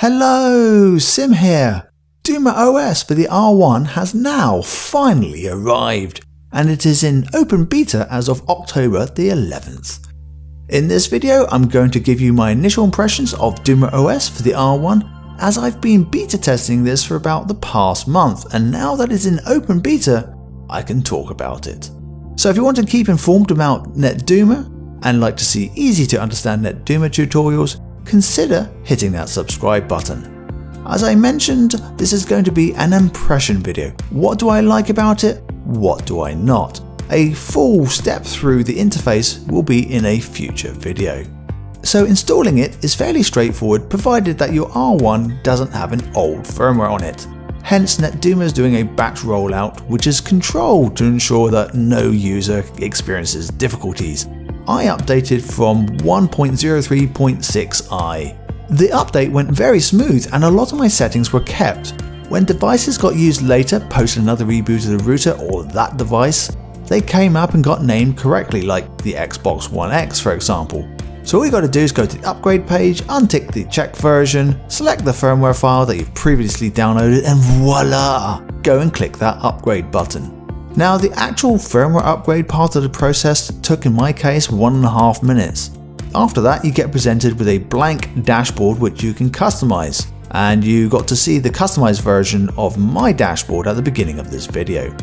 Hello, Sim here. Duma OS for the R1 has now finally arrived and it is in open beta as of October the 11th. In this video I'm going to give you my initial impressions of Duma OS for the R1 as I've been beta testing this for about the past month and now that it's in open beta I can talk about it. So if you want to keep informed about NetDuma and like to see easy to understand NetDuma tutorials consider hitting that subscribe button. As I mentioned, this is going to be an impression video. What do I like about it? What do I not? A full step through the interface will be in a future video. So installing it is fairly straightforward provided that your R1 doesn't have an old firmware on it. Hence NetDuma is doing a batch rollout which is controlled to ensure that no user experiences difficulties. I updated from 1.03.6i. The update went very smooth and a lot of my settings were kept. When devices got used later post another reboot of the router or that device, they came up and got named correctly like the Xbox One X for example. So all you got to do is go to the upgrade page, untick the check version, select the firmware file that you've previously downloaded and voila! Go and click that upgrade button. Now the actual firmware upgrade part of the process took in my case one and a half minutes. After that you get presented with a blank dashboard which you can customize and you got to see the customized version of my dashboard at the beginning of this video.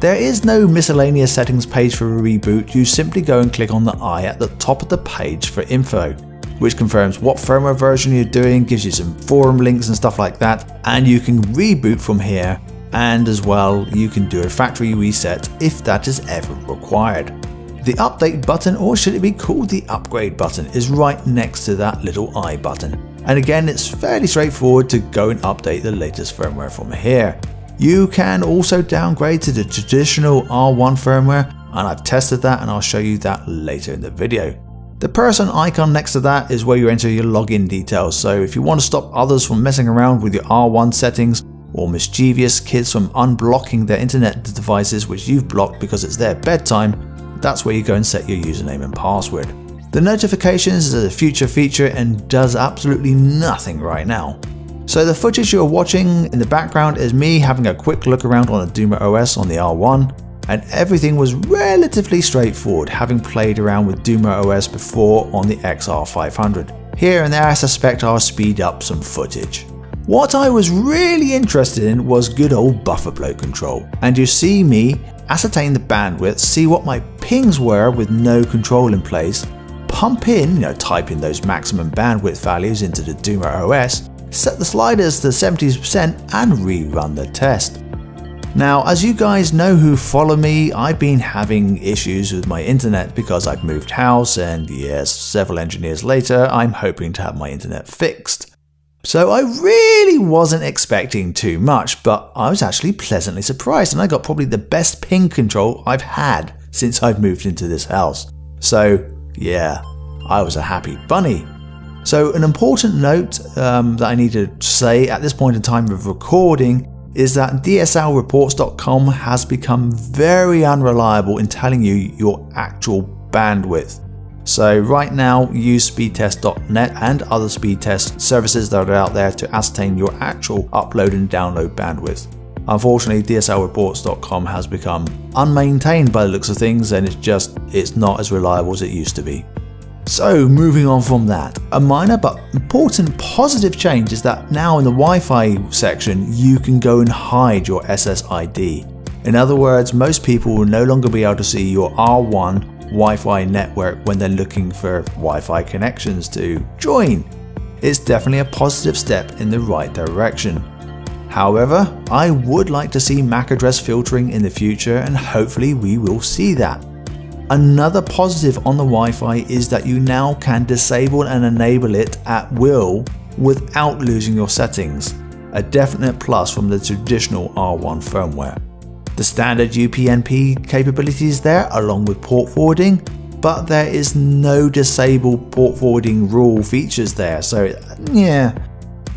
There is no miscellaneous settings page for a reboot, you simply go and click on the eye at the top of the page for info, which confirms what firmware version you're doing, gives you some forum links and stuff like that, and you can reboot from here and as well you can do a factory reset if that is ever required. The update button or should it be called the upgrade button is right next to that little i button and again it's fairly straightforward to go and update the latest firmware from here. You can also downgrade to the traditional R1 firmware and I've tested that and I'll show you that later in the video. The person icon next to that is where you enter your login details so if you want to stop others from messing around with your R1 settings or mischievous kids from unblocking their internet devices which you've blocked because it's their bedtime, that's where you go and set your username and password. The notifications is a future feature and does absolutely nothing right now. So the footage you're watching in the background is me having a quick look around on the Duma OS on the R1 and everything was relatively straightforward having played around with Duma OS before on the XR500. Here and there I suspect I'll speed up some footage. What I was really interested in was good old buffer bloat control, and you see me ascertain the bandwidth, see what my pings were with no control in place, pump in, you know, type in those maximum bandwidth values into the Duma OS, set the sliders to 70% and rerun the test. Now, as you guys know who follow me, I've been having issues with my internet because I've moved house and yes, several engineers later, I'm hoping to have my internet fixed. So I really wasn't expecting too much, but I was actually pleasantly surprised and I got probably the best ping control I've had since I've moved into this house. So yeah, I was a happy bunny. So an important note um, that I need to say at this point in time of recording is that DSLreports.com has become very unreliable in telling you your actual bandwidth. So right now use speedtest.net and other speed test services that are out there to ascertain your actual upload and download bandwidth. Unfortunately, DSLreports.com has become unmaintained by the looks of things and it's just it's not as reliable as it used to be. So moving on from that, a minor but important positive change is that now in the Wi-Fi section you can go and hide your SSID. In other words, most people will no longer be able to see your R1 Wi-Fi network when they're looking for Wi-Fi connections to join. It's definitely a positive step in the right direction. However, I would like to see MAC address filtering in the future and hopefully we will see that. Another positive on the Wi-Fi is that you now can disable and enable it at will without losing your settings, a definite plus from the traditional R1 firmware. The standard UPnP capabilities there along with port forwarding, but there is no disable port forwarding rule features there, so yeah.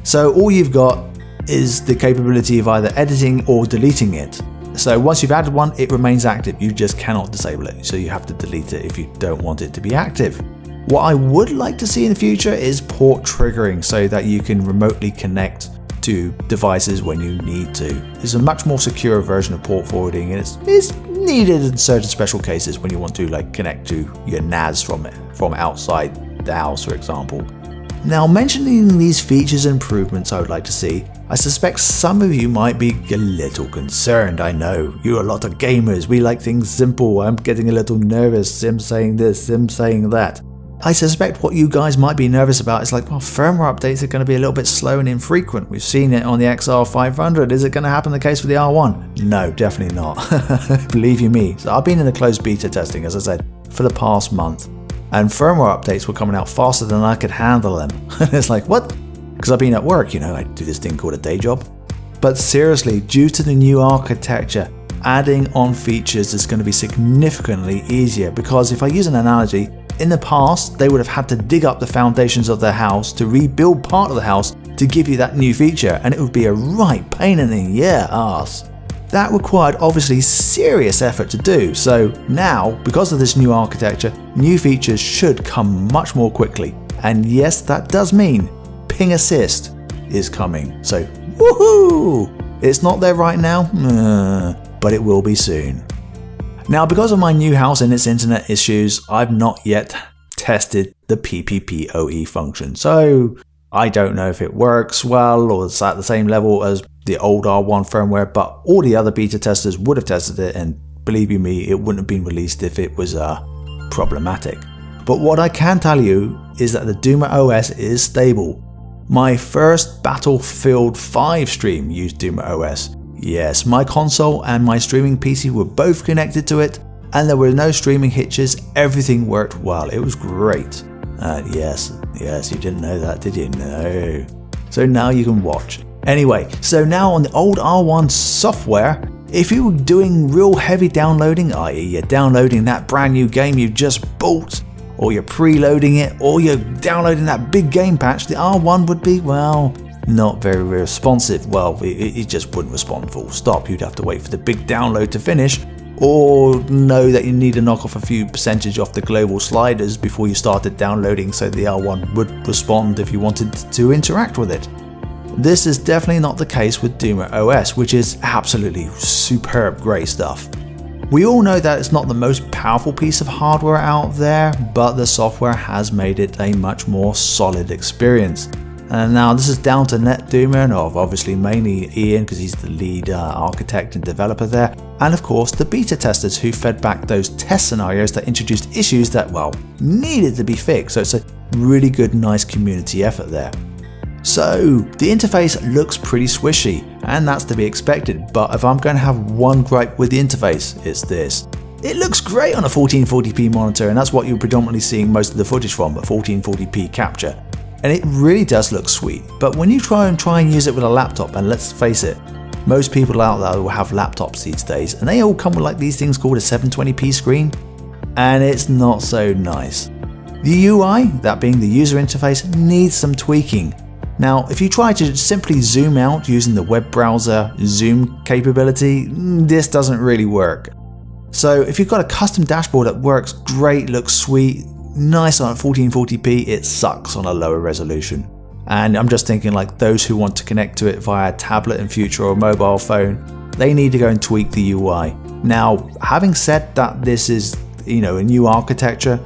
So all you've got is the capability of either editing or deleting it. So once you've added one, it remains active, you just cannot disable it, so you have to delete it if you don't want it to be active. What I would like to see in the future is port triggering so that you can remotely connect to devices when you need to. It's a much more secure version of port forwarding and it's, it's needed in certain special cases when you want to like connect to your NAS from from outside the house for example. Now mentioning these features and improvements I would like to see, I suspect some of you might be a little concerned, I know. You're a lot of gamers, we like things simple, I'm getting a little nervous, Sim saying this, Sim saying that. I suspect what you guys might be nervous about is like, well, firmware updates are going to be a little bit slow and infrequent. We've seen it on the XR500. Is it going to happen the case for the R1? No, definitely not. Believe you me. So I've been in the closed beta testing, as I said, for the past month. And firmware updates were coming out faster than I could handle them. And it's like, what? Because I've been at work, you know, I do this thing called a day job. But seriously, due to the new architecture, adding on features is going to be significantly easier because if I use an analogy, in the past, they would have had to dig up the foundations of their house to rebuild part of the house to give you that new feature, and it would be a right pain in the ass. That required obviously serious effort to do, so now, because of this new architecture, new features should come much more quickly. And yes, that does mean ping assist is coming. So, woohoo! It's not there right now, uh, but it will be soon. Now, because of my new house and its internet issues, I've not yet tested the PPPoE function. So I don't know if it works well or it's at the same level as the old R1 firmware, but all the other beta testers would have tested it and believe you me, it wouldn't have been released if it was uh, problematic. But what I can tell you is that the Duma OS is stable. My first Battlefield 5 stream used Duma OS, Yes, my console and my streaming PC were both connected to it, and there were no streaming hitches, everything worked well, it was great. Uh, yes, yes, you didn't know that, did you? No. So now you can watch. Anyway, so now on the old R1 software, if you were doing real heavy downloading, i.e., you're downloading that brand new game you just bought, or you're preloading it, or you're downloading that big game patch, the R1 would be, well, not very responsive. Well, it, it just wouldn't respond full stop. You'd have to wait for the big download to finish or know that you need to knock off a few percentage off the global sliders before you started downloading so the R1 would respond if you wanted to interact with it. This is definitely not the case with Duma OS, which is absolutely superb great stuff. We all know that it's not the most powerful piece of hardware out there, but the software has made it a much more solid experience. And now this is down to NetDuma and obviously mainly Iain because he's the lead uh, architect and developer there. And of course the beta testers who fed back those test scenarios that introduced issues that, well, needed to be fixed. So it's a really good, nice community effort there. So the interface looks pretty swishy and that's to be expected. But if I'm going to have one gripe with the interface, it's this. It looks great on a 1440p monitor and that's what you're predominantly seeing most of the footage from, a 1440p capture and it really does look sweet. But when you try and try and use it with a laptop, and let's face it, most people out there will have laptops these days, and they all come with like these things called a 720p screen, and it's not so nice. The UI, that being the user interface, needs some tweaking. Now, if you try to simply zoom out using the web browser zoom capability, this doesn't really work. So if you've got a custom dashboard that works great, looks sweet, nice on 1440p, it sucks on a lower resolution. And I'm just thinking like those who want to connect to it via tablet in future or mobile phone, they need to go and tweak the UI. Now, having said that this is, you know, a new architecture,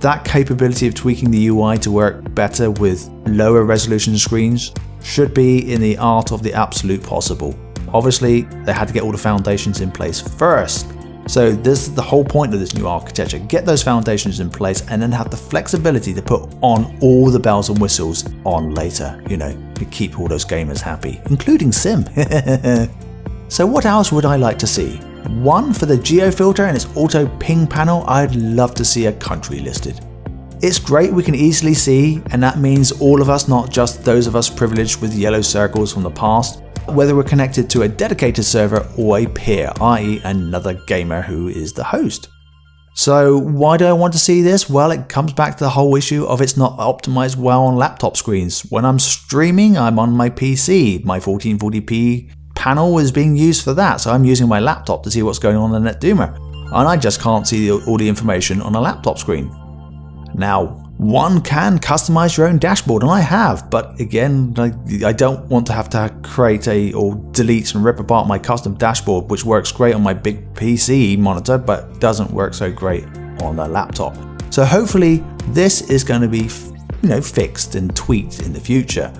that capability of tweaking the UI to work better with lower resolution screens should be in the art of the absolute possible. Obviously, they had to get all the foundations in place first so this is the whole point of this new architecture. Get those foundations in place and then have the flexibility to put on all the bells and whistles on later, you know, to keep all those gamers happy, including Sim. so what else would I like to see? One, for the geo filter and its auto ping panel, I'd love to see a country listed. It's great we can easily see, and that means all of us, not just those of us privileged with yellow circles from the past, whether we're connected to a dedicated server or a peer, i.e. another gamer who is the host. So why do I want to see this? Well, it comes back to the whole issue of it's not optimized well on laptop screens. When I'm streaming, I'm on my PC. My 1440p panel is being used for that, so I'm using my laptop to see what's going on in NetDuma. And I just can't see all the information on a laptop screen. Now, one can customize your own dashboard, and I have, but again, I, I, don't want to have to create a or delete and rip apart my custom dashboard, which works great on my big PC monitor, but doesn't work so great on the laptop. So hopefully this is going to be, you know, fixed and tweaked in the future.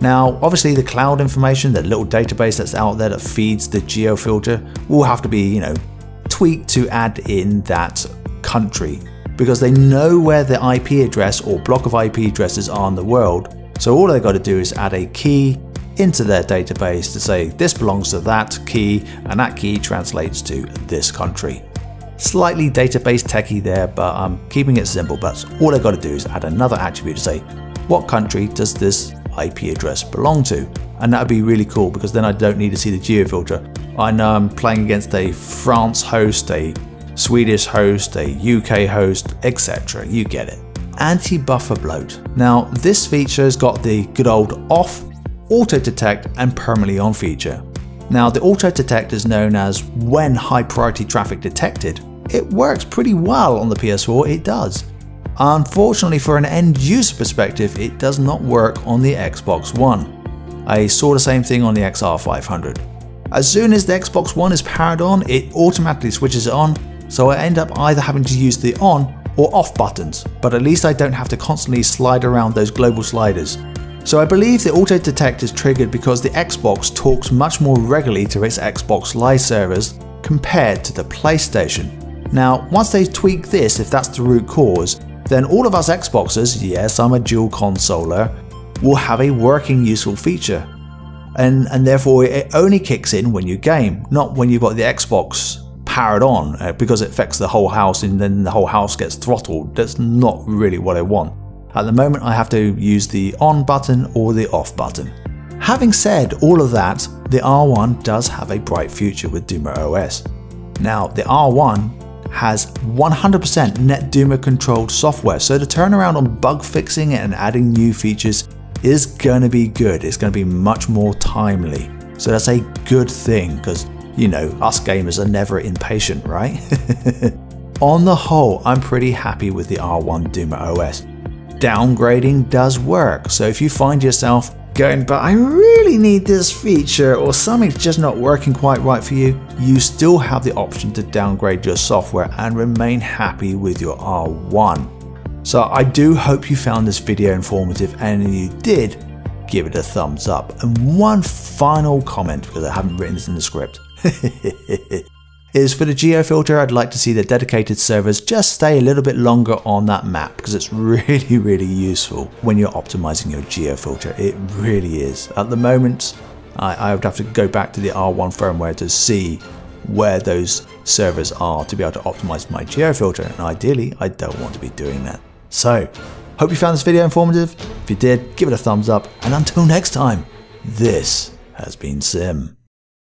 Now, obviously the cloud information, the little database that's out there that feeds the geofilter will have to be, you know, tweaked to add in that country because they know where the IP address or block of IP addresses are in the world. So all they've got to do is add a key into their database to say this belongs to that key and that key translates to this country. Slightly database techie there, but I'm keeping it simple, but all I've got to do is add another attribute to say what country does this IP address belong to? And that would be really cool because then I don't need to see the geofilter. I know I'm playing against a France host, a Swedish host, a UK host, etc. You get it. Anti-buffer bloat. Now this feature has got the good old off, auto detect and permanently on feature. Now the auto detect is known as when high priority traffic detected. It works pretty well on the PS4, it does. Unfortunately for an end user perspective, it does not work on the Xbox One. I saw the same thing on the XR500. As soon as the Xbox One is powered on, it automatically switches it on so I end up either having to use the on or off buttons, but at least I don't have to constantly slide around those global sliders. So I believe the auto detect is triggered because the Xbox talks much more regularly to its Xbox Live servers compared to the PlayStation. Now, once they tweak this, if that's the root cause, then all of us Xboxers, yes, I'm a dual consoler, will have a working useful feature. And, and therefore it only kicks in when you game, not when you've got the Xbox powered on uh, because it affects the whole house and then the whole house gets throttled. That's not really what I want. At the moment I have to use the on button or the off button. Having said all of that, the R1 does have a bright future with Duma OS. Now the R1 has 100% NetDuma controlled software, so the turnaround on bug fixing and adding new features is going to be good. It's going to be much more timely. So that's a good thing because you know, us gamers are never impatient, right? On the whole, I'm pretty happy with the R1 Duma OS. Downgrading does work, so if you find yourself going, but I really need this feature or something's just not working quite right for you, you still have the option to downgrade your software and remain happy with your R1. So I do hope you found this video informative and if you did, give it a thumbs up. And one final comment, because I haven't written this in the script. is for the geofilter I'd like to see the dedicated servers just stay a little bit longer on that map because it's really really useful when you're optimizing your geofilter it really is. At the moment I, I would have to go back to the R1 firmware to see where those servers are to be able to optimize my geofilter and ideally I don't want to be doing that. So hope you found this video informative. If you did give it a thumbs up and until next time this has been Sim